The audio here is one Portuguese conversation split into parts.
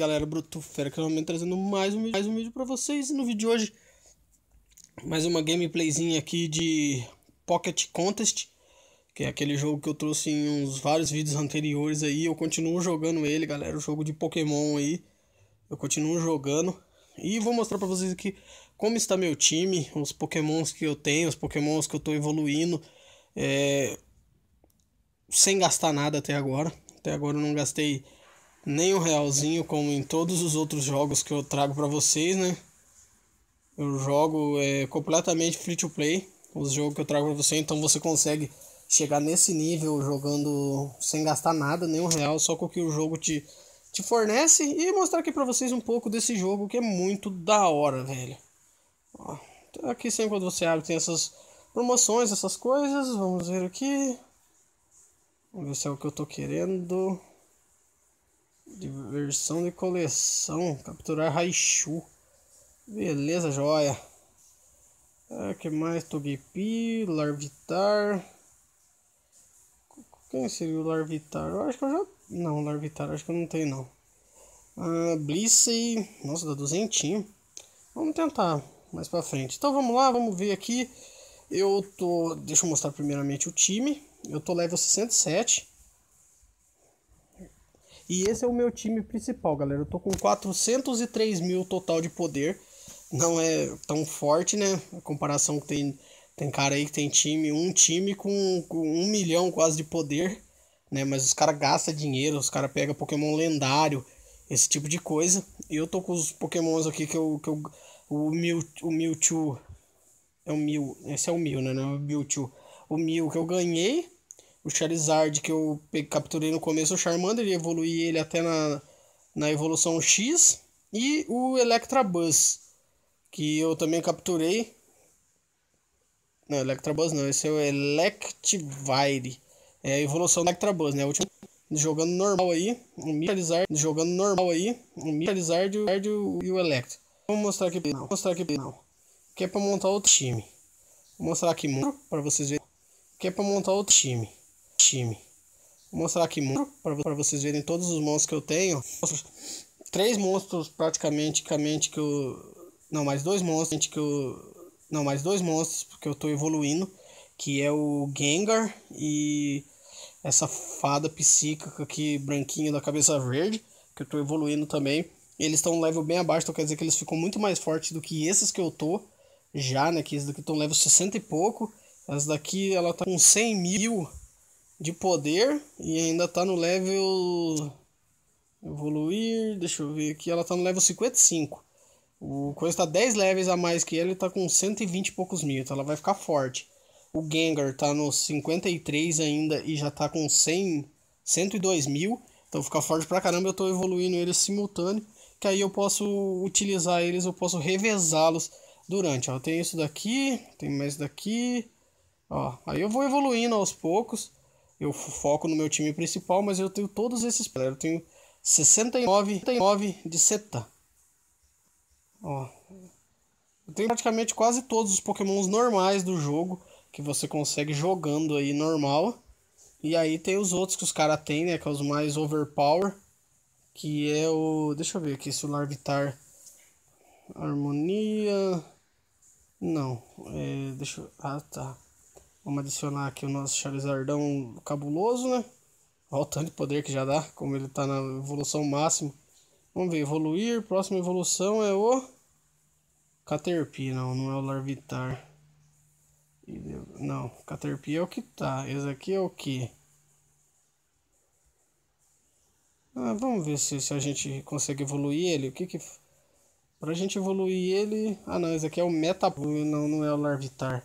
galera, Bruto Fera, que eu trazendo mais um, mais um vídeo pra vocês. E no vídeo de hoje, mais uma gameplayzinha aqui de Pocket Contest. Que é aquele jogo que eu trouxe em uns vários vídeos anteriores aí. Eu continuo jogando ele, galera, o jogo de Pokémon aí. Eu continuo jogando. E vou mostrar pra vocês aqui como está meu time, os Pokémons que eu tenho, os Pokémons que eu tô evoluindo. É... Sem gastar nada até agora. Até agora eu não gastei nem um realzinho como em todos os outros jogos que eu trago para vocês, né? Eu jogo é, completamente free to play, os jogos que eu trago para você, então você consegue chegar nesse nível jogando sem gastar nada, nem um real, só com o que o jogo te, te fornece e mostrar aqui para vocês um pouco desse jogo que é muito da hora, velho. Ó, aqui sempre quando você abre tem essas promoções, essas coisas, vamos ver aqui. Vamos ver se é o que eu tô querendo. Versão de coleção. Capturar Raichu. Beleza, joia. Ah, que mais? Togepi, Larvitar. Quem seria o Larvitar? Eu acho que eu já. Não, Larvitar, acho que eu não tenho não. Ah, Blissey. Nossa, dá duzentinho. Vamos tentar mais pra frente. Então vamos lá, vamos ver aqui. Eu tô. Deixa eu mostrar primeiramente o time. Eu tô level 67. E esse é o meu time principal, galera. Eu tô com 403 mil total de poder. Não é tão forte, né? A comparação que tem, tem cara aí que tem time, um time com, com um milhão quase de poder, né? Mas os caras gastam dinheiro, os caras pegam Pokémon lendário, esse tipo de coisa. E eu tô com os Pokémons aqui que eu. Que eu o, Mew, o Mewtwo. É o Mew. Esse é o Mew, né? Não é o Mewtwo. O Mew que eu ganhei o Charizard que eu capturei no começo, o Charmander, e evoluí ele até na, na evolução X. E o Electabuzz, que eu também capturei. Não, Electabuzz não, esse é o Electivire. É a evolução do Electabuzz, né? O último jogando normal aí, o Charizard jogando normal aí, o Charizard e o Elect. Vou mostrar aqui, não, vou mostrar aqui não. Que é para montar outro time. Vou mostrar aqui para vocês verem. Que é para montar outro time time. Vou mostrar aqui para vocês verem todos os monstros que eu tenho. Três monstros praticamente que eu. Não, mais dois monstros que eu. Não, mais dois monstros que eu estou evoluindo. Que é o Gengar e essa fada psíquica aqui, branquinho da cabeça verde. Que eu estou evoluindo também. Eles estão um level bem abaixo, então quer dizer que eles ficam muito mais fortes do que esses que eu tô. Já, né? Que esses daqui estão level 60 e pouco. Essa daqui ela tá com 100 mil de poder e ainda tá no level evoluir, deixa eu ver aqui, ela tá no level 55. O coisa tá 10 levels a mais que ele, tá com 120 e poucos mil, então ela vai ficar forte. O Gengar tá no 53 ainda e já tá com 100, 102 mil, então fica forte pra caramba. Eu tô evoluindo eles simultâneo, que aí eu posso utilizar eles, eu posso revezá-los durante. Ó, tem isso daqui, tem mais daqui, ó. Aí eu vou evoluindo aos poucos eu foco no meu time principal, mas eu tenho todos esses. Eu tenho 69, 69 de seta. Ó. Eu tenho praticamente quase todos os pokémons normais do jogo que você consegue jogando aí normal. E aí tem os outros que os caras têm, né, que é os mais overpower, que é o, deixa eu ver aqui se o Larvitar Harmonia não, é, deixa eu, ah, tá. Vamos adicionar aqui o nosso Charizardão cabuloso, né? Olha o tanto de poder que já dá, como ele tá na evolução máxima. Vamos ver, evoluir, próxima evolução é o... Caterpie, não, não é o Larvitar. Não, Caterpie é o que tá, esse aqui é o que? Ah, vamos ver se, se a gente consegue evoluir ele, o que que... Pra gente evoluir ele... Ah não, esse aqui é o Meta... Não, não é o Larvitar.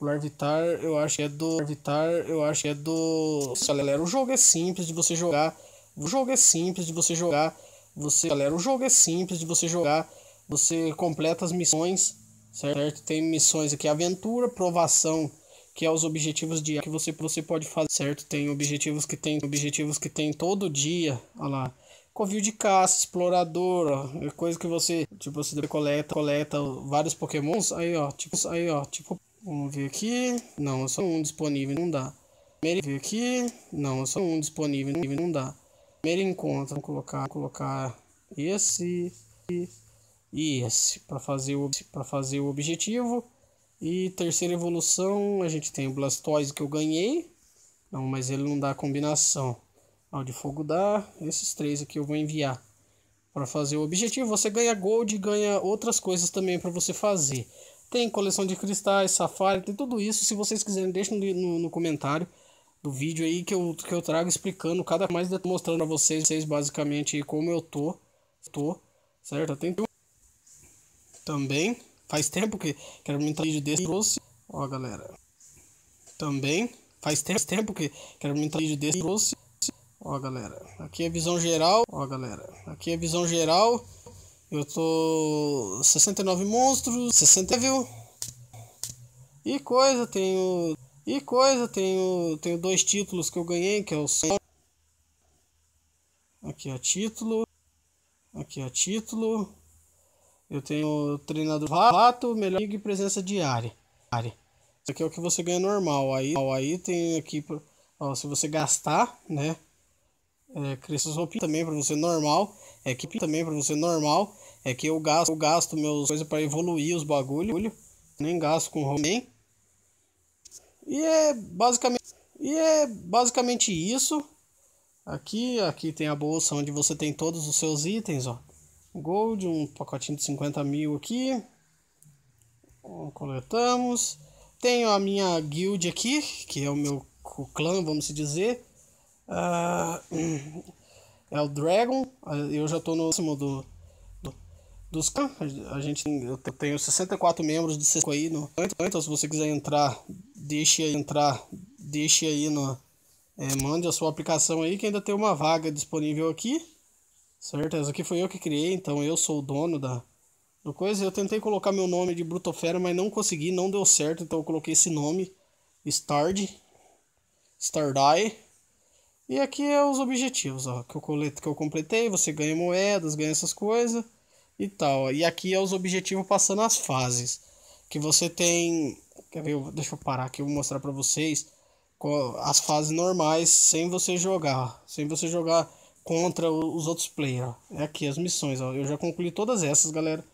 Larvitar, eu acho que é do. Larvitar, eu acho que é do. Galera, o jogo é simples de você jogar. O jogo é simples de você jogar. Você, galera, o jogo é simples de você jogar. Você completa as missões, certo? Tem missões aqui, aventura, provação, que é os objetivos de que você, você pode fazer, certo? Tem objetivos que tem objetivos que tem todo dia, olha lá. Covil de caça, explorador, ó, é coisa que você, tipo, você coleta, coleta vários pokémons, aí ó, tipo, aí ó, tipo Vamos ver aqui. Não, só um disponível, não dá. Primeiro ver aqui. Não, só um disponível, não dá. Primeiro encontro, vamos colocar, colocar esse e esse para fazer o para fazer o objetivo. E terceira evolução, a gente tem o Blastoise que eu ganhei. Não, mas ele não dá combinação. Ó, de fogo dá. Esses três aqui eu vou enviar para fazer o objetivo. Você ganha gold e ganha outras coisas também para você fazer. Tem coleção de cristais, safari, tem tudo isso. Se vocês quiserem, deixa no, no, comentário do vídeo aí que eu, que eu trago explicando cada mais mostrando a vocês, vocês basicamente como eu tô, tô, certo? Tenho também faz tempo que quero me vídeo desse trouxe, ó galera. Também faz tempo, que quero me vídeo desse trouxe, ó galera. Aqui é visão geral, ó galera. Aqui é visão geral. Eu tô 69 monstros, 60 viu? E coisa, tenho e coisa, tenho, tenho dois títulos que eu ganhei, que é o Aqui é título. Aqui é título. Eu tenho treinador rato, melhor e presença diária. Isso aqui é o que você ganha normal. Aí, aí tem aqui, ó, se você gastar, né? É, crescer roupinhas também para você normal. Equipe também para você normal. É que eu gasto, eu gasto meus coisas para evoluir os bagulho. Nem gasto com homem. E é basicamente, e é basicamente isso. Aqui, aqui tem a bolsa onde você tem todos os seus itens, ó. Gold, um pacotinho de 50 mil aqui. Coletamos. Tenho a minha guild aqui, que é o meu clã, vamos dizer. Uh, é o Dragon. Eu já estou no último do, dos a gente eu tenho 64 membros do Cisco aí no então se você quiser entrar deixe aí entrar deixe aí no é, mande a sua aplicação aí que ainda tem uma vaga disponível aqui. Certo essa aqui foi eu que criei então eu sou o dono da do coisa. Eu tentei colocar meu nome de Brutofera mas não consegui não deu certo então eu coloquei esse nome Stard Stardie e aqui é os objetivos ó, que eu colet, que eu completei você ganha moedas ganha essas coisas e tal. E aqui é os objetivos passando as fases. Que você tem. Quer ver? Deixa eu parar aqui, eu vou mostrar pra vocês as fases normais sem você jogar. Sem você jogar contra os outros players. É aqui as missões, ó. Eu já concluí todas essas, galera.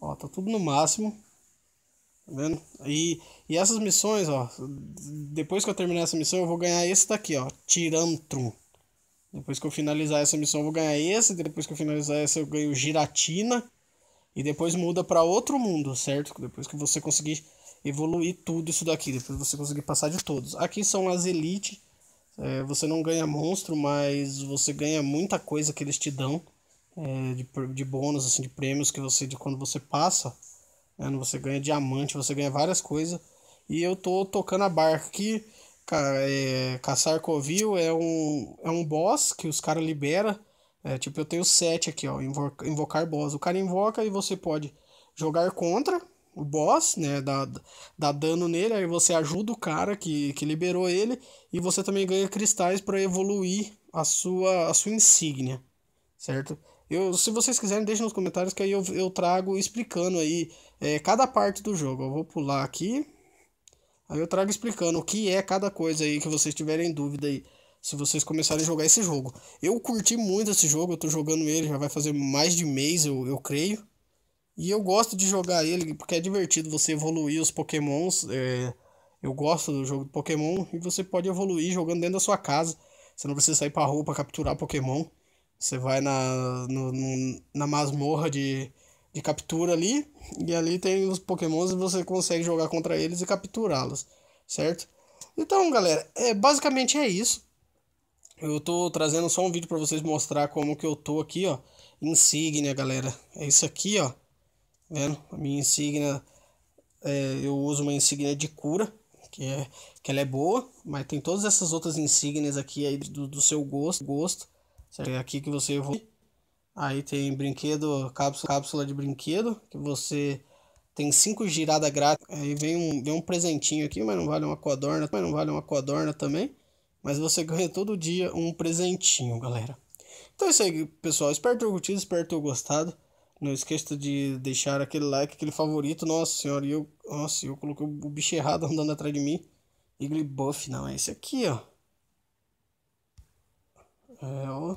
Ó, tá tudo no máximo. Tá vendo? E, e essas missões, ó. Depois que eu terminar essa missão, eu vou ganhar esse daqui, ó. Tirantrum. Depois que eu finalizar essa missão, eu vou ganhar esse. Depois que eu finalizar essa, eu ganho Giratina. E depois muda para outro mundo, certo? Depois que você conseguir evoluir tudo isso daqui. Depois você conseguir passar de todos. Aqui são as Elite. É, você não ganha monstro, mas você ganha muita coisa que eles te dão. É, de, de bônus, assim, de prêmios que você, de quando você passa. Né? Você ganha diamante, você ganha várias coisas. E eu tô tocando a barca aqui é, caçar covil é um, é um boss que os caras libera. É, tipo, eu tenho sete aqui, ó. Invocar, invocar boss. O cara invoca e você pode jogar contra o boss, né? Dá, dá dano nele, aí você ajuda o cara que, que liberou ele. E você também ganha cristais para evoluir a sua, a sua insígnia. Certo? Eu, se vocês quiserem, deixem nos comentários que aí eu, eu trago explicando aí é, cada parte do jogo. Eu vou pular aqui. Aí eu trago explicando o que é cada coisa aí que vocês tiverem dúvida aí. Se vocês começarem a jogar esse jogo. Eu curti muito esse jogo, eu tô jogando ele, já vai fazer mais de mês, eu, eu creio. E eu gosto de jogar ele porque é divertido você evoluir os pokémons. É, eu gosto do jogo de Pokémon e você pode evoluir jogando dentro da sua casa. Você não precisa sair pra rua pra capturar Pokémon. Você vai na, no, na masmorra de, de captura ali. E ali tem os pokémons e você consegue jogar contra eles e capturá-los, certo? Então, galera, é, basicamente é isso. Eu tô trazendo só um vídeo para vocês mostrar como que eu tô aqui, ó. Insígnia, galera. É isso aqui, ó. Vendo? A minha insígnia, é, eu uso uma insígnia de cura, que é que ela é boa, mas tem todas essas outras insígnias aqui aí do, do seu gosto, gosto. É aqui que você evolui. Aí tem brinquedo, cápsula, cápsula de brinquedo, que você tem cinco giradas grátis. Aí vem um, vem um presentinho aqui, mas não vale uma codorna, mas não vale uma codorna também. Mas você ganha todo dia um presentinho, galera. Então é isso aí, pessoal. Espero ter curtido, espero ter gostado. Não esqueça de deixar aquele like, aquele favorito. Nossa senhora, eu, nossa, eu coloquei o bicho errado andando atrás de mim. Igly Buff, não, é esse aqui, ó. É, ó.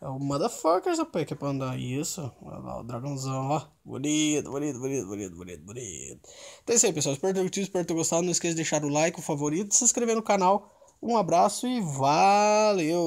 É o Motherfuckers, rapaz, que é pra andar. Isso. Olha lá, o dragãozão, ó. Bonito, bonito, bonito, bonito, bonito, bonito. Então é isso aí, pessoal. Espero ter curtido, espero ter gostado. Não esqueça de deixar o like, o favorito, se inscrever no canal. Um abraço e valeu!